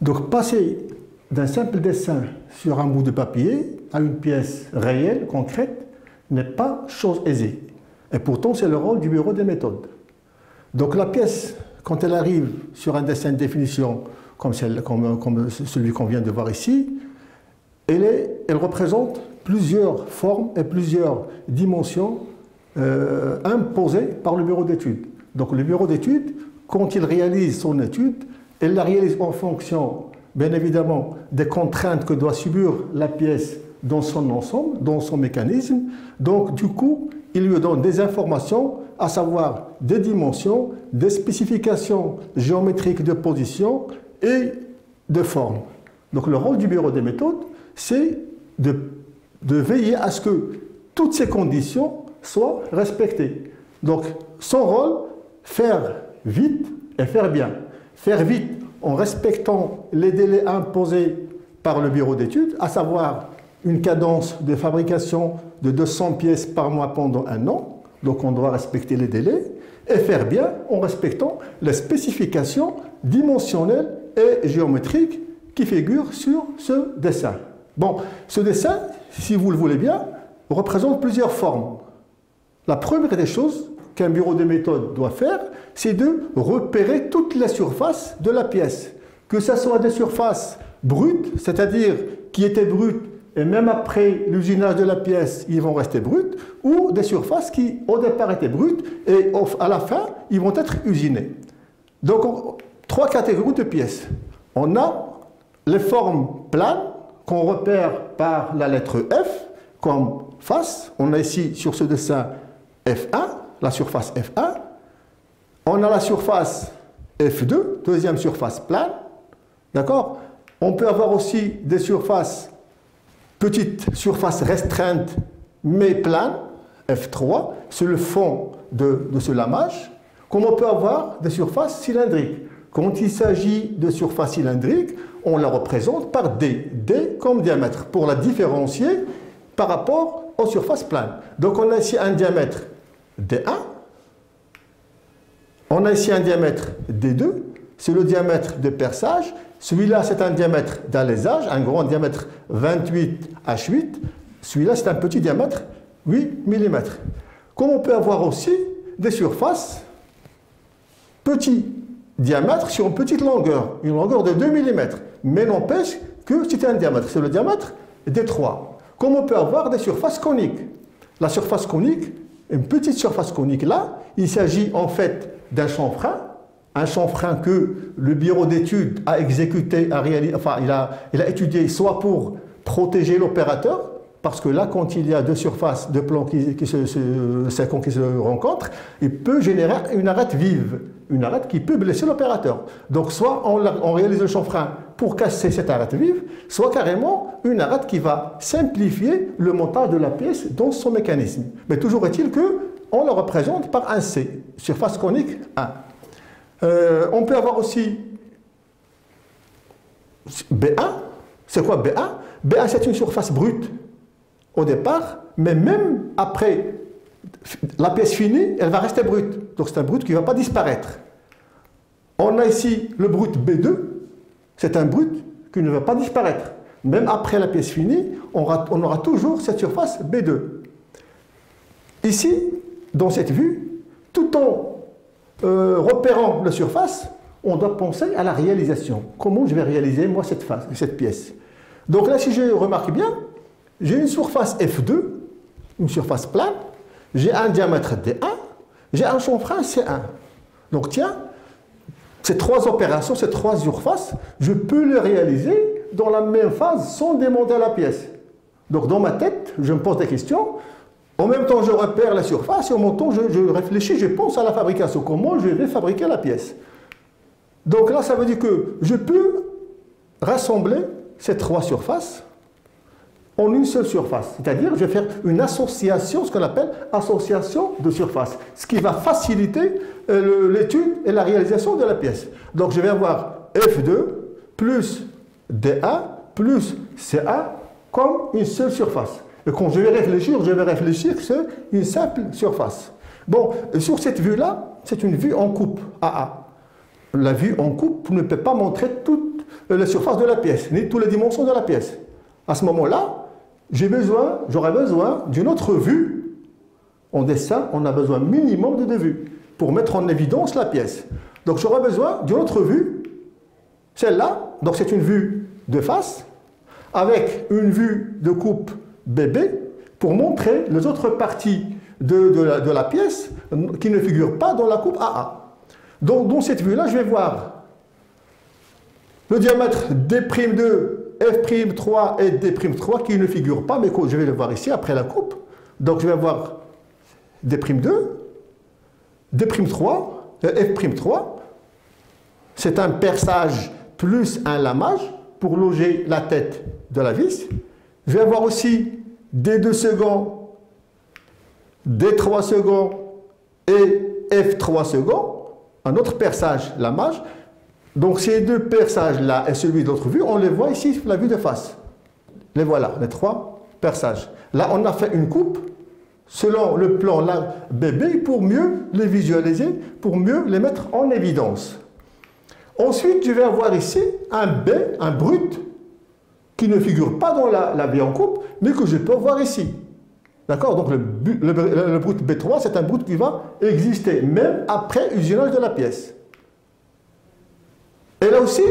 Donc passer d'un simple dessin sur un bout de papier à une pièce réelle, concrète, n'est pas chose aisée. Et pourtant, c'est le rôle du bureau des méthodes. Donc la pièce, quand elle arrive sur un dessin de définition comme, celui qu'on vient de voir ici, elle, représente plusieurs formes et plusieurs dimensions euh, imposées par le bureau d'études. Donc le bureau d'études, quand il réalise son étude, il la réalise en fonction, bien évidemment, des contraintes que doit subir la pièce dans son ensemble, dans son mécanisme. Donc du coup, il lui donne des informations, à savoir des dimensions, des spécifications géométriques de position et de forme. Donc le rôle du bureau des méthodes, c'est de, de, veiller à ce que toutes ces conditions soient respectées. Donc son rôle, faire vite et faire bien. Faire vite en respectant les délais imposés par le bureau d'études, à savoir une cadence de fabrication de 200 pièces par mois pendant un an, donc on doit respecter les délais, et faire bien en respectant les spécifications dimensionnelles et géométriques qui figurent sur ce dessin. Bon, ce dessin, si vous le voulez bien, représente plusieurs formes. La première des choses qu'un bureau de méthode doit faire, c'est de repérer toutes les surfaces de la pièce. Que ce soit des surfaces brutes, c'est-à-dire qui étaient brutes et même après l'usinage de la pièce, ils vont rester bruts, ou des surfaces qui au départ étaient brutes et à la fin, ils vont être usinés. Donc, trois catégories de pièces. On a les formes planes qu'on repère par la lettre F comme face. On a ici sur ce dessin F1, la surface F1. On a la surface F2, deuxième surface plane. D'accord? On peut avoir aussi des surfaces petite surface restreinte mais plane, F3, sur le fond de, ce lamage, comme on peut avoir des surfaces cylindriques. Quand il s'agit de surface cylindrique, on la représente par D, D comme diamètre, pour la différencier par rapport aux surfaces planes. Donc on a ici un diamètre D1, on a ici un diamètre D2, c'est le diamètre de perçage, celui-là, c'est un diamètre d'alésage, un grand diamètre 28 H8. Celui-là, c'est un petit diamètre 8 mm. Comme on peut avoir aussi des surfaces petit diamètre sur une petite longueur, une longueur de 2 mm. Mais n'empêche que c'est un diamètre, c'est le diamètre D3. Comme on peut avoir des surfaces coniques. La surface conique, une petite surface conique là, il s'agit en fait d'un chanfrein. Un chanfrein que le bureau d'études a exécuté, a réalisé, enfin, il a, étudié soit pour protéger l'opérateur, parce que là, quand il y a deux surfaces de plans qui, qui se rencontrent, il peut générer une arête vive, une arête qui peut blesser l'opérateur. Donc, soit on, réalise le chanfrein pour casser cette arête vive, soit carrément une arête qui va simplifier le montage de la pièce dans son mécanisme. Mais toujours est-il que on le représente par un C, surface conique 1. Euh, on peut avoir aussi B1. C'est quoi B1 B1, c'est une surface brute au départ, mais même après la pièce finie, elle va rester brute. Donc c'est un brut qui ne va pas disparaître. On a ici le brut B2, c'est un brut qui ne va pas disparaître. Même après la pièce finie, on aura, toujours cette surface B2. Ici, dans cette vue, tout en euh, repérant la surface, on doit penser à la réalisation. Comment je vais réaliser, moi, cette, face, cette pièce? Donc là, si je remarque bien, j'ai une surface F2, une surface plane, j'ai un diamètre D1, j'ai un chanfrein C1. Donc tiens, ces trois opérations, ces trois surfaces, je peux les réaliser dans la même phase sans démonter la pièce. Donc dans ma tête, je me pose des questions. En même temps, je repère la surface et en même temps, je, réfléchis, je pense à la fabrication. Comment je vais fabriquer la pièce? Donc là, ça veut dire que je peux rassembler ces trois surfaces en une seule surface. C'est-à-dire, je vais faire une association, ce qu'on appelle association de surface, ce qui va faciliter euh, l'étude et la réalisation de la pièce. Donc, je vais avoir F2 plus D1 plus CA comme une seule surface. Et quand je vais réfléchir, je vais réfléchir sur une simple surface. Bon, sur cette vue-là, c'est une vue en coupe AA. la vue en coupe ne peut pas montrer toute la surface de la pièce, ni toutes les dimensions de la pièce. À ce moment-là, j'ai besoin, j'aurais besoin d'une autre vue. En dessin, on a besoin minimum de deux vues pour mettre en évidence la pièce. Donc j'aurais besoin d'une autre vue, celle-là, donc c'est une vue de face, avec une vue de coupe BB pour montrer les autres parties de, la, pièce qui ne figurent pas dans la coupe AA. Donc dans cette vue-là, je vais voir le diamètre D'2, F'3 et D'3 qui ne figurent pas, mais que je vais le voir ici après la coupe. Donc je vais avoir D'2, D'3, F'3. C'est un perçage plus un lamage pour loger la tête de la vis. Je vais avoir aussi D2 secondes, D3 secondes et F3 secondes. Un autre perçage lamage. Donc ces deux perçages-là et celui de l'autre vue, on les voit ici sur la vue de face. Les voilà, les trois perçages. Là, on a fait une coupe selon le plan là, bébé pour mieux les visualiser, pour mieux les mettre en évidence. Ensuite, je vais avoir ici un B, un brut, qui ne figure pas dans la, la en coupe, mais que je peux voir ici. D'accord? Donc le, le, brut B3, c'est un brut qui va exister, même après usinage de la pièce. Et là aussi,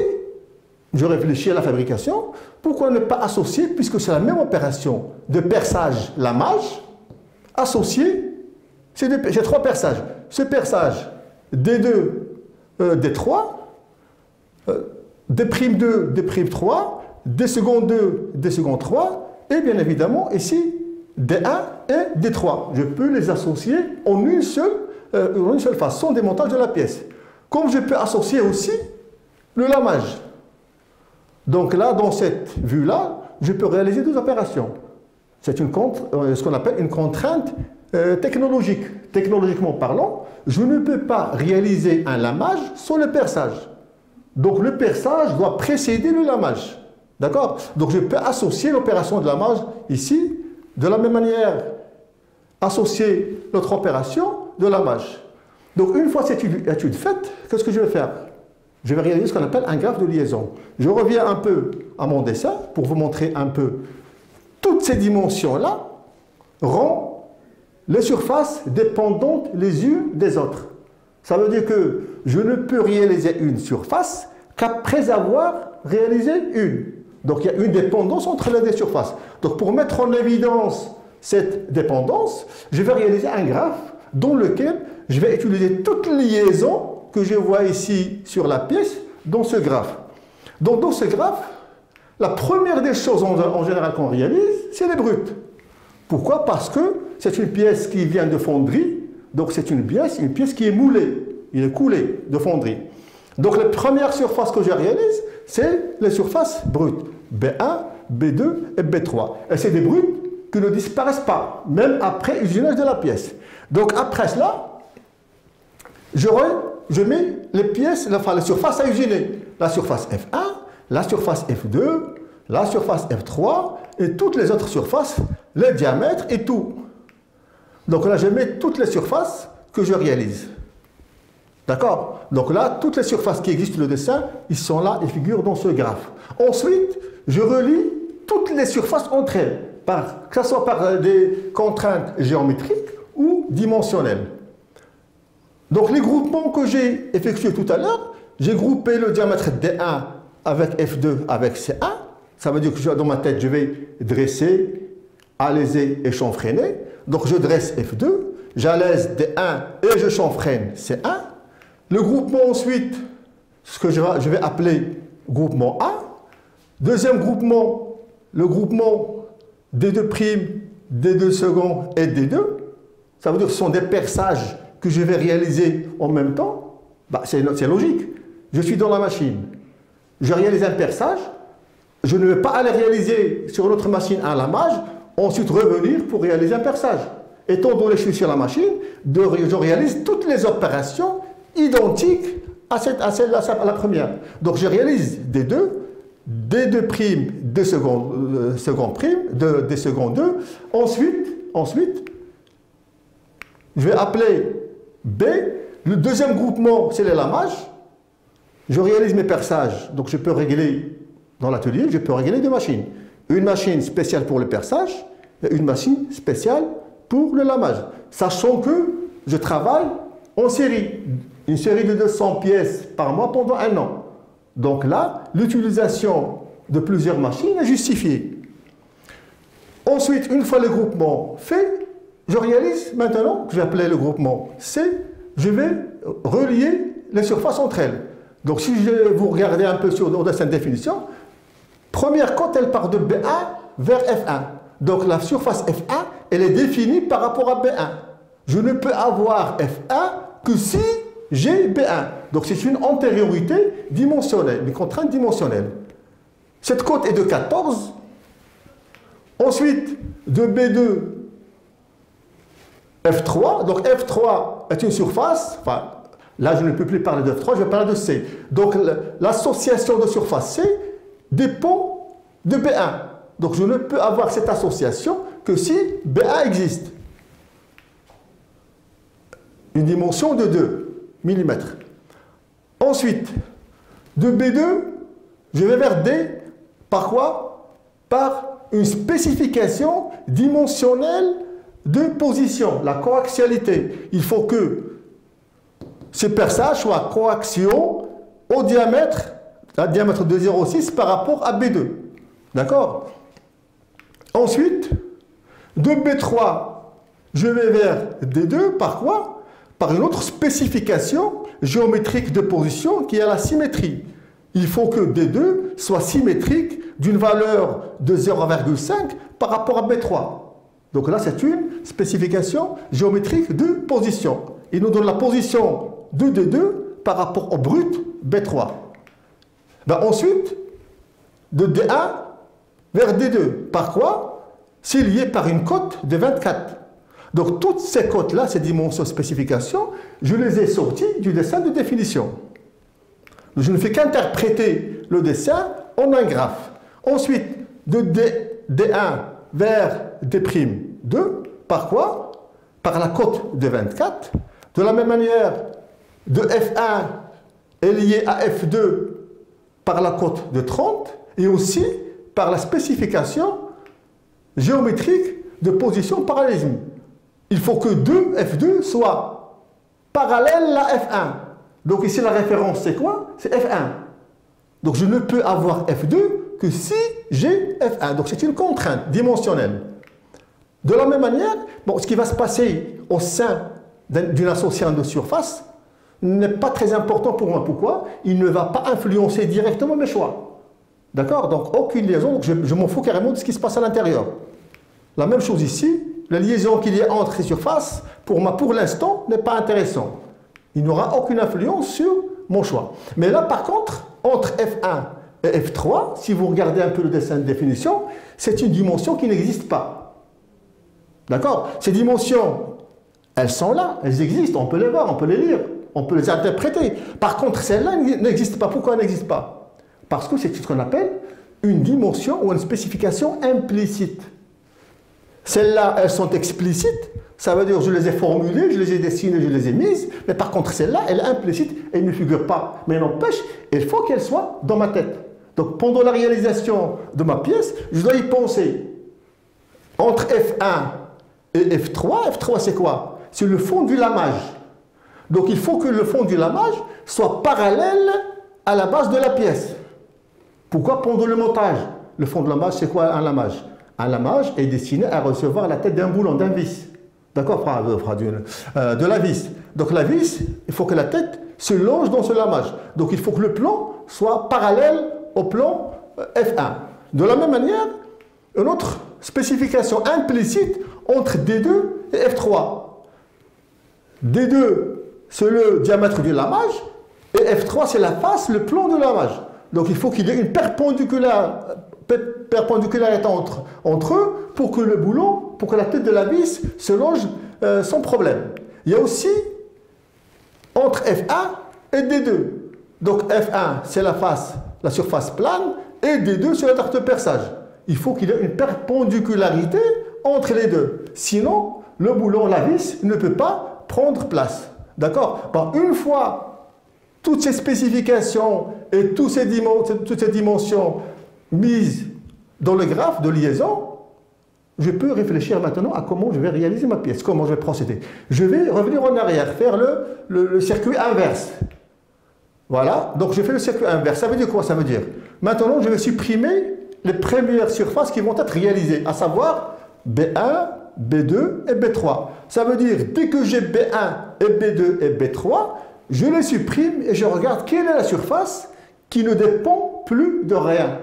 je réfléchis à la fabrication, pourquoi ne pas associer, puisque c'est la même opération de perçage lamage, associer ces, trois perçages. Ce perçage D2, euh, D3, euh, D'2, D'3, D second 2, D second 3, et bien évidemment ici D1 et D3. Je peux les associer en une seule, euh, en une seule façon de la pièce. Comme je peux associer aussi le lamage. Donc là, dans cette vue-là, je peux réaliser deux opérations. C'est euh, ce qu'on appelle une contrainte euh, technologique. Technologiquement parlant, je ne peux pas réaliser un lamage sans le perçage. Donc le perçage doit précéder le lamage. D'accord? Donc je peux associer l'opération de lamage ici, de la même manière, associer notre opération de lamage. Donc une fois cette étude faite, qu'est-ce que je vais faire? Je vais réaliser ce qu'on appelle un graphe de liaison. Je reviens un peu à mon dessin pour vous montrer un peu toutes ces dimensions-là rendent les surfaces dépendantes les unes des autres. Ça veut dire que je ne peux réaliser une surface qu'après avoir réalisé une. Donc il y a une dépendance entre les deux surfaces. Donc pour mettre en évidence cette dépendance, je vais réaliser un graphe dans lequel je vais utiliser toutes les liaisons que je vois ici sur la pièce dans ce graphe. Donc dans ce graphe, la première des choses en, général qu'on réalise, c'est les brutes. Pourquoi? Parce que c'est une pièce qui vient de fonderie, donc c'est une pièce, une pièce qui est moulée, il est coulé de fonderie. Donc la première surface que je réalise, c'est les surfaces brutes. B1, B2 et B3. Et c'est des brutes qui ne disparaissent pas, même après usinage de la pièce. Donc après cela, je, je mets les pièces, enfin les surfaces à usiner. La surface F1, la surface F2, la surface F3 et toutes les autres surfaces, les diamètres et tout. Donc là, je mets toutes les surfaces que je réalise. D'accord? Donc là, toutes les surfaces qui existent le dessin, ils sont là, ils figurent dans ce graphe. Ensuite, je relie toutes les surfaces entre elles, par, que ce soit par euh, des contraintes géométriques ou dimensionnelles. Donc les groupements que j'ai effectués tout à l'heure, j'ai groupé le diamètre D1 avec F2 avec C1. Ça veut dire que dans ma tête, je vais dresser, alaiser et chanfreiner. Donc je dresse F2, j'alaise D1 et je chanfreine C1. Le groupement ensuite, ce que je vais appeler groupement A. Deuxième groupement, le groupement D2', D2 second et D2. Ça veut dire que ce sont des perçages que je vais réaliser en même temps. Bah, c'est logique. Je suis dans la machine. Je réalise un perçage. Je ne vais pas aller réaliser sur notre machine un lamage, ensuite revenir pour réaliser un perçage. Étant donné que je suis sur la machine, je réalise toutes les opérations identique à, cette, à celle la première. Donc je réalise des deux, des deux primes, des secondes, euh, second prime, de, des secondes 2. Ensuite, ensuite, je vais appeler B. Le deuxième groupement, c'est les lamages. je réalise mes perçages. Donc je peux régler dans l'atelier, je peux régler deux machines. Une machine spéciale pour le perçage et une machine spéciale pour le lamage. Sachant que je travaille en série, une série de 200 pièces par mois pendant un an. Donc là, l'utilisation de plusieurs machines est justifiée. Ensuite, une fois le groupement fait, je réalise maintenant, que appeler le groupement C, je vais relier les surfaces entre elles. Donc si je, vous regardez un peu sur dessin de définition, première cote, elle part de B1 vers F1. Donc la surface F1, elle est définie par rapport à B1. Je ne peux avoir F1 que si j'ai B1. Donc c'est une antériorité dimensionnelle, une contrainte dimensionnelle. Cette cote est de 14. Ensuite, de B2, F3. Donc F3 est une surface, enfin, là je ne peux plus parler de F3, je vais parler de C. Donc l'association de surface C dépend de B1. Donc je ne peux avoir cette association que si B1 existe. Une dimension de 2 mm. Ensuite, de B2, je vais vers D. Par quoi? Par une spécification dimensionnelle de position, la coaxialité. Il faut que ce perçage soit coaxion au diamètre, à diamètre de 0,6 par rapport à B2. D'accord? Ensuite, de B3, je vais vers D2 par quoi? Par une autre spécification géométrique de position qui est la symétrie. Il faut que D2 soit symétrique d'une valeur de 0,5 par rapport à B3. Donc là, c'est une spécification géométrique de position. Il nous donne la position de D2 par rapport au brut B3. Ben ensuite, de D1 vers D2. Par quoi? C'est lié par une cote de 24. Donc toutes ces cotes-là, ces dimensions spécifications, je les ai sorties du dessin de définition. Je ne fais qu'interpréter le dessin en un graphe. Ensuite, de D, 1 vers D'2, par quoi? Par la cote de 24. De la même manière, de F1 est lié à F2 par la cote de 30 et aussi par la spécification géométrique de position parallélisme. Il faut que 2 F2 soit parallèle à F1. Donc ici la référence c'est quoi? C'est F1. Donc je ne peux avoir F2 que si j'ai F1. Donc c'est une contrainte dimensionnelle. De la même manière, ce qui va se passer au sein d'une association de surface n'est pas très important pour moi. Pourquoi? Il ne va pas influencer directement mes choix. D'accord? Donc aucune liaison, je, je m'en fous carrément de ce qui se passe à l'intérieur. La même chose ici, la liaison qu'il y a entre ces surfaces, pour moi, pour l'instant, n'est pas intéressant. Il n'aura aucune influence sur mon choix. Mais là, par contre, entre F1 et F3, si vous regardez un peu le dessin de définition, c'est une dimension qui n'existe pas. D'accord Ces dimensions, elles sont là, elles existent, on peut les voir, on peut les lire, on peut les interpréter. Par contre, celle-là n'existe pas. Pourquoi elle n'existe pas Parce que c'est ce qu'on appelle une dimension ou une spécification implicite. Celles-là, elles sont explicites, ça veut dire je les ai formulées, je les ai dessinées, je les ai mises, mais par contre celle-là, elle est implicite, elle ne figure pas. Mais n'empêche, il faut qu'elle soit dans ma tête. Donc pendant la réalisation de ma pièce, je dois y penser. Entre F1 et F3, F3 c'est quoi? C'est le fond du lamage. Donc il faut que le fond du lamage soit parallèle à la base de la pièce. Pourquoi pendant le montage? Le fond de lamage, c'est quoi un lamage? Un lamage est destiné à recevoir la tête d'un boulon, d'un vis. D'accord euh, De la vis. Donc la vis, il faut que la tête se longe dans ce lamage. Donc il faut que le plan soit parallèle au plan euh, F1. De la même manière, une autre spécification implicite entre D2 et F3. D2, c'est le diamètre du lamage, et F3, c'est la face, le plan de lamage. Donc il faut qu'il y ait une perpendiculaire, entre eux pour que le boulon, pour que la tête de la vis se longe euh, sans problème. Il y a aussi entre F1 et D2. Donc F1, c'est la face, la surface plane, et D2, c'est la tarte de perçage. Il faut qu'il y ait une perpendicularité entre les deux. Sinon, le boulon, la vis, ne peut pas prendre place. D'accord? Une fois toutes ces spécifications et toutes ces, dimensions mises dans le graphe de liaison, je peux réfléchir maintenant à comment je vais réaliser ma pièce, comment je vais procéder. Je vais revenir en arrière, faire le, le, circuit inverse. Voilà, donc je fais le circuit inverse. Ça veut dire quoi? Ça veut dire, maintenant je vais supprimer les premières surfaces qui vont être réalisées, à savoir B1, B2 et B3. Ça veut dire, dès que j'ai B1 et B2 et B3, je les supprime et je regarde quelle est la surface qui ne dépend plus de rien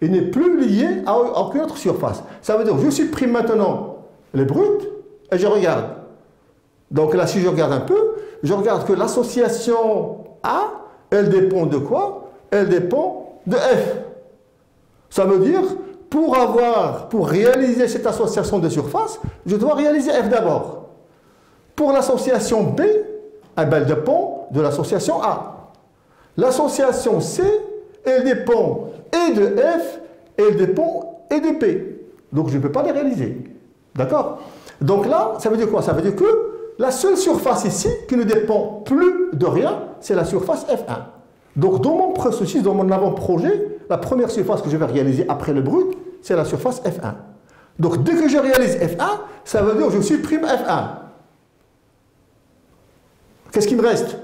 et n'est plus lié à aucune autre surface. Ça veut dire je supprime maintenant les brutes et je regarde. Donc là, si je regarde un peu, je regarde que l'association A, elle dépend de quoi? Elle dépend de F. Ça veut dire, pour avoir, pour réaliser cette association de surface, je dois réaliser F d'abord. Pour l'association B, elle dépend de l'association A. L'association C, elle dépend et de F, elle dépend et de P. Donc je ne peux pas les réaliser. D'accord? Donc là, ça veut dire quoi? Ça veut dire que la seule surface ici qui ne dépend plus de rien, c'est la surface F1. Donc dans mon processus, dans mon avant-projet, la première surface que je vais réaliser après le brut, c'est la surface F1. Donc dès que je réalise F1, ça veut dire que je supprime F1. Qu'est-ce qui me reste?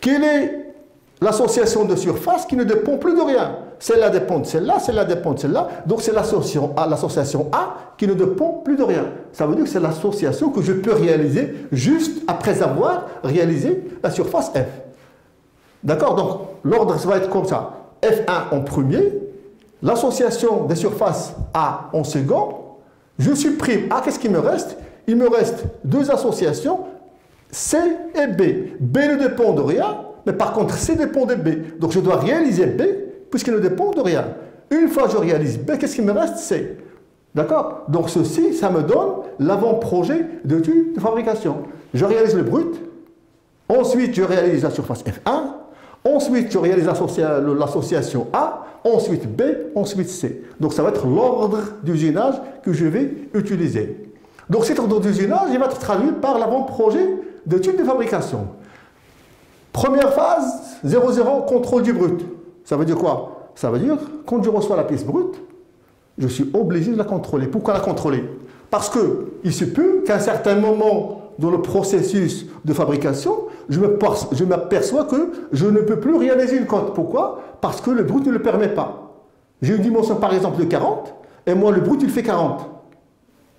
Quelle est l'association de surface qui ne dépend plus de rien? Celle-là dépend de celle-là, celle-là dépend de celle-là. Donc c'est l'association A, qui ne dépend plus de rien. Ça veut dire que c'est l'association que je peux réaliser juste après avoir réalisé la surface F. D'accord Donc l'ordre va être comme ça. F1 en premier, l'association des surfaces A en second. Je supprime A, qu'est-ce qui me reste? Il me reste deux associations, C et B. B ne dépend de rien, mais par contre C dépend de B. Donc je dois réaliser B puisqu'il ne dépend de rien. Une fois que je réalise B, qu'est-ce qui me reste? C. D'accord? Donc ceci, ça me donne l'avant-projet de de fabrication. Je réalise le brut, ensuite je réalise la surface F1, ensuite je réalise l'association A, ensuite B, ensuite C. Donc ça va être l'ordre d'usinage que je vais utiliser. Donc cet ordre d'usinage, il va être traduit par l'avant-projet de de fabrication. Première phase, 0,0, contrôle du brut. Ça veut dire quoi? Ça veut dire, quand je reçois la pièce brute, je suis obligé de la contrôler. Pourquoi la contrôler? Parce qu'il se peut qu'à un certain moment dans le processus de fabrication, je m'aperçois que je ne peux plus réaliser une cote. Pourquoi? Parce que le brut ne le permet pas. J'ai une dimension par exemple de 40, et moi le brut il fait 40.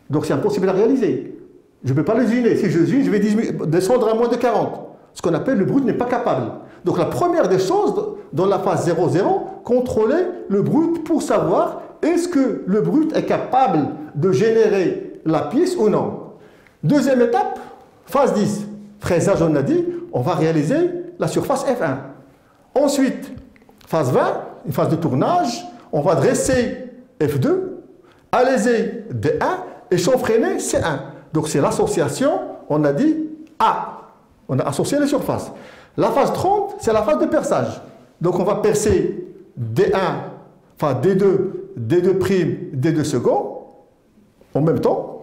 Donc c'est impossible à réaliser. Je ne peux pas le usiner. Si je usine, je vais descendre à moins de 40. Ce qu'on appelle le brut n'est pas capable. Donc la première des choses, dans la phase 0,0, contrôler le brut pour savoir est-ce que le brut est capable de générer la pièce ou non. Deuxième étape, phase 10, fraisage on a dit, on va réaliser la surface F1. Ensuite, phase 20, une phase de tournage, on va dresser F2, alaiser D1 et chanfreiner C1. Donc c'est l'association, on a dit A. On a associé les surfaces. La phase 30, c'est la phase de perçage. Donc on va percer D1, enfin D2, D2', D2 second, en même temps,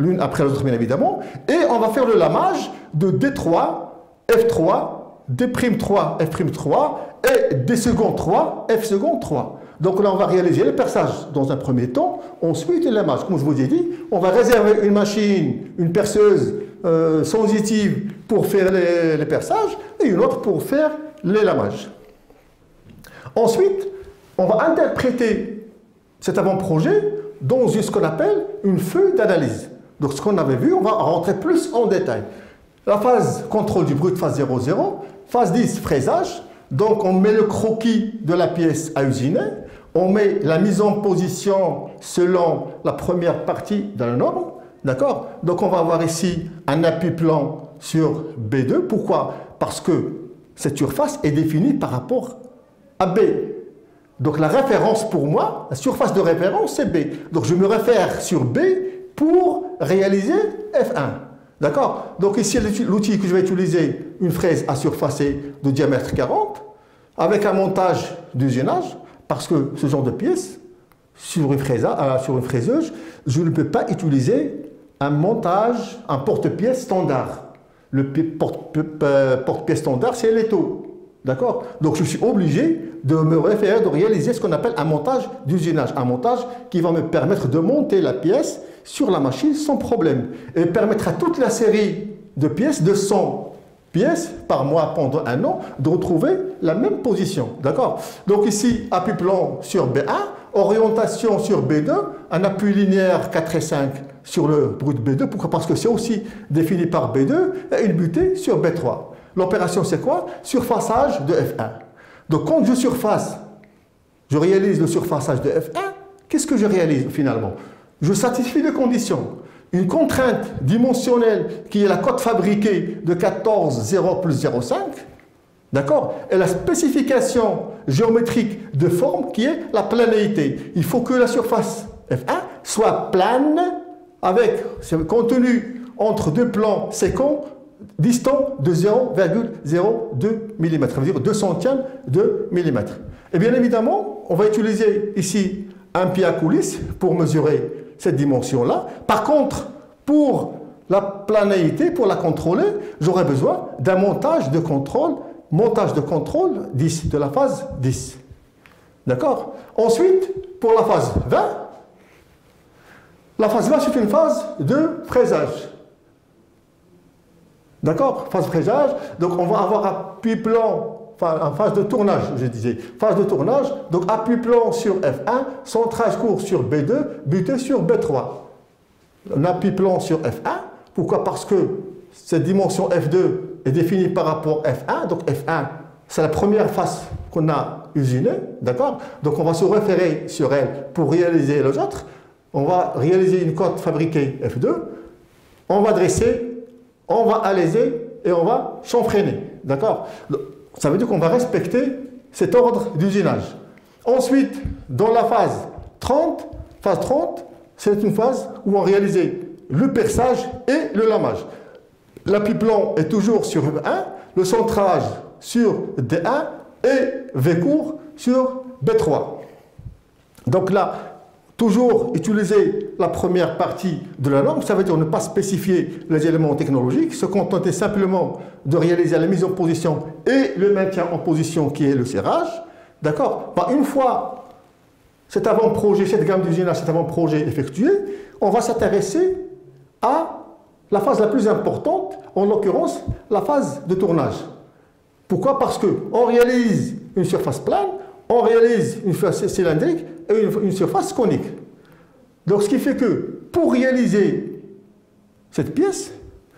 l'une après l'autre bien évidemment, et on va faire le lamage de D3, F3, D'3, F'3 et D second 3, F second 3. Donc là, on va réaliser le perçage dans un premier temps, ensuite le lamage. Comme je vous ai dit, on va réserver une machine, une perceuse euh, sensitive pour faire les, perçages et une autre pour faire les lamages. Ensuite, on va interpréter cet avant-projet dans ce qu'on appelle une feuille d'analyse. Donc ce qu'on avait vu, on va rentrer plus en détail. La phase contrôle du brut, phase 0,0. Phase 10, fraisage. Donc on met le croquis de la pièce à usiner. On met la mise en position selon la première partie d'un norme. D'accord? Donc on va avoir ici un appui plan sur B2. Pourquoi? Parce que cette surface est définie par rapport à B. Donc la référence pour moi, la surface de référence, c'est B. Donc je me réfère sur B pour réaliser F1. D'accord? Donc ici, l'outil que je vais utiliser, une fraise à surface de diamètre 40, avec un montage d'usinage, parce que ce genre de pièce, sur une, euh, sur une fraiseuse, je ne peux pas utiliser un montage, un porte-pièce standard. Le porte-pièce standard, c'est l'étau. D'accord? Donc je suis obligé de me référer, de réaliser ce qu'on appelle un montage d'usinage. Un montage qui va me permettre de monter la pièce sur la machine sans problème. Et permettre à toute la série de pièces, de 100 pièces par mois pendant un an, de retrouver la même position. D'accord? Donc ici, appui plan sur B1, orientation sur B2, un appui linéaire 4 et 5 sur le brut B2. Pourquoi? Parce que c'est aussi défini par B2 et une butée sur B3. L'opération, c'est quoi? Surfaçage de F1. Donc, quand je surface, je réalise le surfaçage de F1, qu'est-ce que je réalise finalement? Je satisfie les conditions. Une contrainte dimensionnelle qui est la cote fabriquée de 14, 0 plus 0,5, d'accord Et la spécification géométrique de forme qui est la planéité. Il faut que la surface F1 soit plane avec contenu entre deux plans séquents distant de 0,02 mm, ça veut dire 2 centièmes de millimètre. Et bien évidemment, on va utiliser ici un pied à coulisse pour mesurer cette dimension-là. Par contre, pour la planéité, pour la contrôler, j'aurai besoin d'un montage de contrôle, montage de contrôle 10, de la phase 10. D'accord? Ensuite, pour la phase 20, la phase 20, c'est une phase de fraisage. D'accord? Phase fraisage. Donc on va avoir appui plan, enfin en phase de tournage, je disais. Phase de tournage, donc appui plan sur F1, centrage court sur B2, buté sur B3. Un appui plan sur F1. Pourquoi? Parce que cette dimension F2 est définie par rapport à F1. Donc F1, c'est la première face qu'on a usinée. D'accord? Donc on va se référer sur elle pour réaliser les autres. On va réaliser une cote fabriquée F2. On va dresser on va alaiser et on va s'enfreiner. D'accord? Ça veut dire qu'on va respecter cet ordre d'usinage. Ensuite, dans la phase 30, phase 30, c'est une phase où on réalise le perçage et le lamage. L'appui plan est toujours sur 1, le centrage sur D1 et V court sur B3. Donc là, toujours utiliser la première partie de la norme, ça veut dire ne pas spécifier les éléments technologiques, se contenter simplement de réaliser la mise en position et le maintien en position qui est le serrage. D'accord? Bah, Une fois cet avant-projet, cette gamme d'usinage, cet avant-projet effectué, on va s'intéresser à la phase la plus importante, en l'occurrence la phase de tournage. Pourquoi? Parce qu'on réalise une surface plane, on réalise une surface cylindrique une, surface conique. Donc ce qui fait que pour réaliser cette pièce,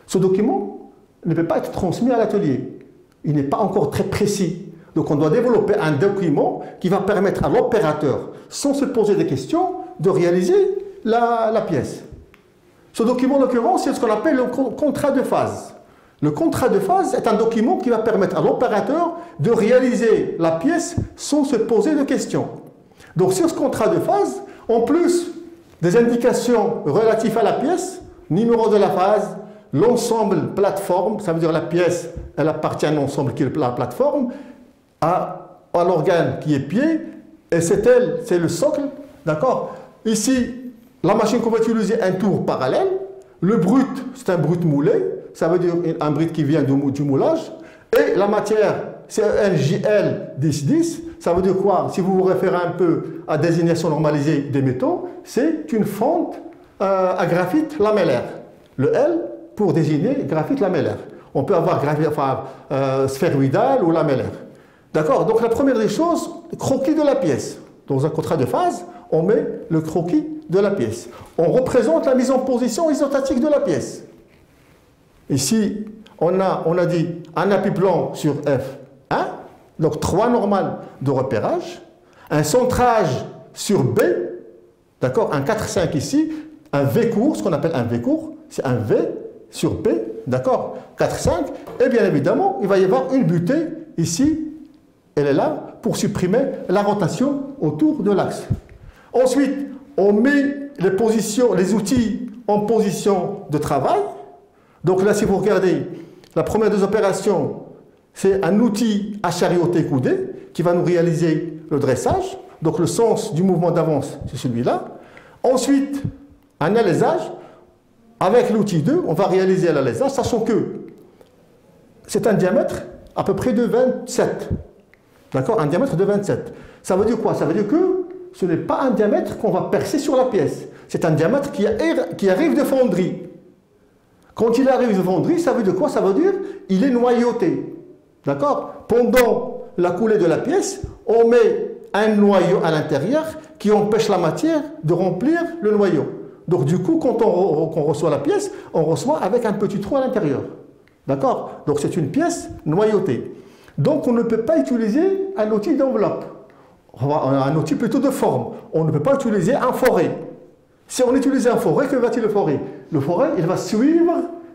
ce document ne peut pas être transmis à l'atelier. Il n'est pas encore très précis. Donc on doit développer un document qui va permettre à l'opérateur, sans se poser des questions, de réaliser la, la pièce. Ce document, en l'occurrence, c'est ce qu'on appelle le contrat de phase. Le contrat de phase est un document qui va permettre à l'opérateur de réaliser la pièce sans se poser de questions. Donc sur ce contrat de phase, en plus des indications relatives à la pièce, numéro de la phase, l'ensemble plateforme, ça veut dire la pièce, elle appartient à un ensemble qui est la plateforme, à, à l'organe qui est pied, et c'est elle, c'est le socle, d'accord? Ici, la machine qu'on va utiliser un tour parallèle, le brut, c'est un brut moulé, ça veut dire un brut qui vient du, du moulage, et la matière, c'est un JL 1010, ça veut dire quoi? Si vous vous référez un peu à désignation normalisée des métaux, c'est une fonte euh, à graphite lamellaire. Le L pour désigner graphite lamellaire. On peut avoir graphite, euh, sphéroïdal ou lamellaire. D'accord? Donc la première des choses, croquis de la pièce. Dans un contrat de phase, on met le croquis de la pièce. On représente la mise en position isostatique de la pièce. Ici, on a, on a dit un appui plan sur F1, donc trois normales de repérage, un centrage sur B, d'accord, un 4-5 ici, un V court, ce qu'on appelle un V court, c'est un V sur B, d'accord, 4-5, et bien évidemment, il va y avoir une butée ici, elle est là, pour supprimer la rotation autour de l'axe. Ensuite, on met les positions, les outils en position de travail. Donc là, si vous regardez, la première des opérations, c'est un outil à charioter coudé qui va nous réaliser le dressage. Donc le sens du mouvement d'avance, c'est celui-là. Ensuite, un alésage. Avec l'outil 2, on va réaliser l'alésage, sachant que c'est un diamètre à peu près de 27. D'accord? Un diamètre de 27. Ça veut dire quoi? Ça veut dire que ce n'est pas un diamètre qu'on va percer sur la pièce. C'est un diamètre qui, qui arrive de fonderie. Quand il arrive de fonderie, ça veut dire quoi? Ça veut dire il est noyauté. D'accord? Pendant la coulée de la pièce, on met un noyau à l'intérieur qui empêche la matière de remplir le noyau. Donc du coup, quand on, reçoit la pièce, on reçoit avec un petit trou à l'intérieur. D'accord? Donc c'est une pièce noyautée. Donc on ne peut pas utiliser un outil d'enveloppe, un outil plutôt de forme. On ne peut pas utiliser un forêt. Si on utilise un forêt, que va-t-il le forêt? Le forêt, il va suivre,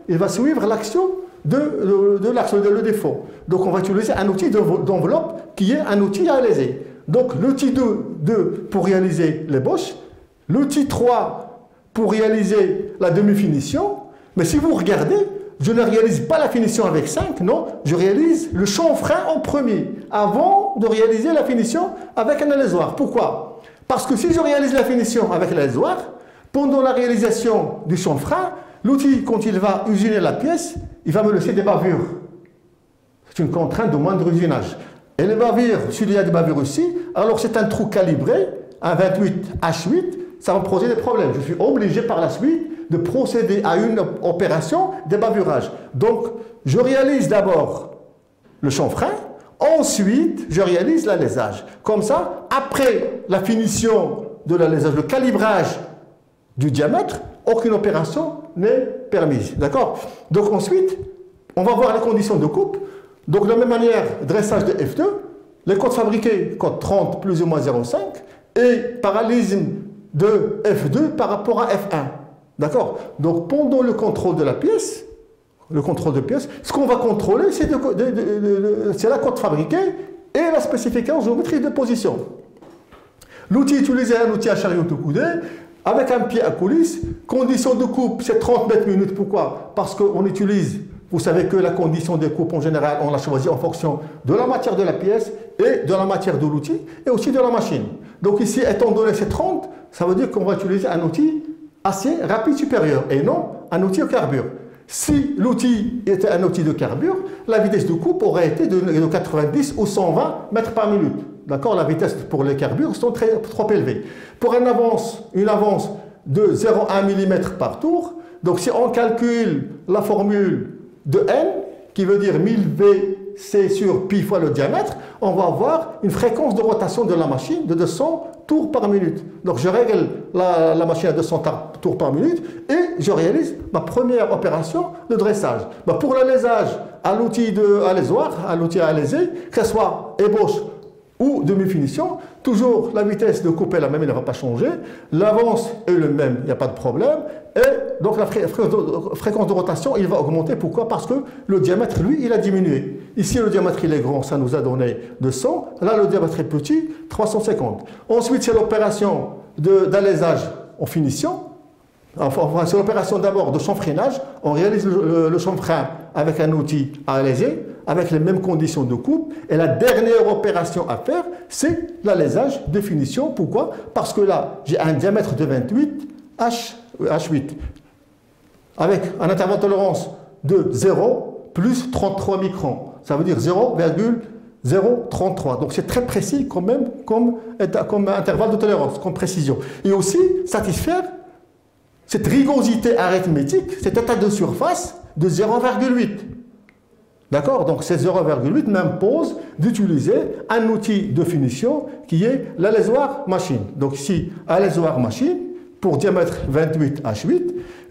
il va suivre l'action de, de, de le défaut. Donc on va utiliser un outil d'enveloppe qui est un outil à léser. Donc l'outil 2, pour réaliser l'ébauche, l'outil 3 pour réaliser la demi-finition. Mais si vous regardez, je ne réalise pas la finition avec 5, non, je réalise le chanfrein en premier, avant de réaliser la finition avec un alésoir. Pourquoi? Parce que si je réalise la finition avec l'alésoir, pendant la réalisation du chanfrein, l'outil, quand il va usiner la pièce, il va me laisser des bavures. C'est une contrainte de moindre usinage. Et les bavures, s'il y a des bavures aussi, alors c'est un trou calibré, un 28 H8, ça va me poser des problèmes. Je suis obligé par la suite de procéder à une opération de bavurage. Donc, je réalise d'abord le chanfrein, ensuite, je réalise l'alésage. Comme ça, après la finition de l'alésage, le calibrage du diamètre, aucune opération n'est permise. D'accord? Donc ensuite, on va voir les conditions de coupe. Donc de la même manière, dressage de F2, les codes fabriqués, code 30 plus ou moins 0,5, et parallélisme de F2 par rapport à F1. D'accord? Donc pendant le contrôle de la pièce, le contrôle de pièce, ce qu'on va contrôler, c'est la cote fabriquée et la spécification géométrique de position. L'outil utilisé est un outil à chariot de coudé avec un pied à coulisse. Condition de coupe, c'est 30 mètres minutes. Pourquoi? Parce qu'on utilise vous savez que la condition de coupe, en général, on l'a choisie en fonction de la matière de la pièce et de la matière de l'outil et aussi de la machine. Donc ici, étant donné ces 30, ça veut dire qu'on va utiliser un outil assez rapide supérieur et non un outil au carbure. Si l'outil était un outil de carbure, la vitesse de coupe aurait été de 90 ou 120 mètres par minute. D'accord La vitesse pour les carbures sont très, trop élevées. Pour une avance, une avance de 0,1 mm par tour, donc si on calcule la formule de n, qui veut dire 1000vc sur pi fois le diamètre, on va avoir une fréquence de rotation de la machine de 200 tours par minute. Donc je règle la, machine à 200 tours par minute et je réalise ma première opération de dressage. Bah, pour l'alésage, à l'outil de à l'outil à aléser, que ce soit ébauche ou demi-finition, toujours la vitesse de coupe est la même, elle ne va pas changer, l'avance est le même, il n'y a pas de problème, et donc la fréquence de rotation, il va augmenter, pourquoi? Parce que le diamètre, lui, il a diminué. Ici, le diamètre, il est grand, ça nous a donné 200, là, le diamètre est petit, 350. Ensuite, c'est l'opération d'alésage en finition, Enfin, c'est l'opération d'abord de chanfreinage. On réalise le, le chanfrein avec un outil à aléser avec les mêmes conditions de coupe. Et la dernière opération à faire, c'est l'alésage de finition. Pourquoi? Parce que là, j'ai un diamètre de 28 H, H8 avec un intervalle de tolérance de 0 plus 33 microns. Ça veut dire 0,033. Donc c'est très précis quand même comme, comme intervalle de tolérance, comme précision. Et aussi satisfaire cette rigorosité arithmétique, cet état de surface de 0,8. D'accord Donc ces 0,8 m'impose d'utiliser un outil de finition qui est l'alésoir machine. Donc ici, alésoir machine pour diamètre 28 H8.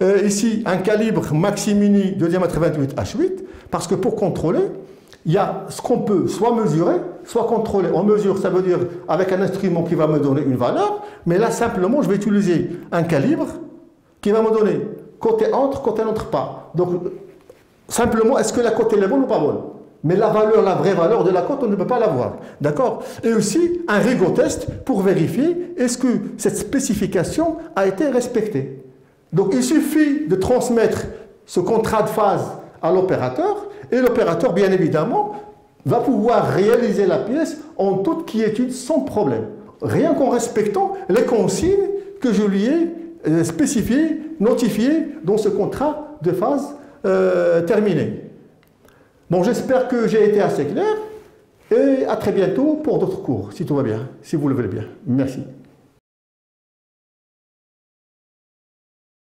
Euh, ici, un calibre maximini de diamètre 28 H8 parce que pour contrôler, il y a ce qu'on peut soit mesurer, soit contrôler. On mesure, ça veut dire avec un instrument qui va me donner une valeur, mais là simplement je vais utiliser un calibre qui va me donner côté entre, côté entre pas. Donc Simplement, est-ce que la cote est bonne ou pas bonne? Mais la valeur, la vraie valeur de la cote, on ne peut pas l'avoir. D'accord? Et aussi, un rigo test pour vérifier est-ce que cette spécification a été respectée? Donc, il suffit de transmettre ce contrat de phase à l'opérateur et l'opérateur, bien évidemment, va pouvoir réaliser la pièce en toute quiétude sans problème. Rien qu'en respectant les consignes que je lui ai euh, spécifiées, notifiées dans ce contrat de phase euh, terminé. Bon, j'espère que j'ai été assez clair et à très bientôt pour d'autres cours, si tout va bien, si vous le voulez bien. Merci.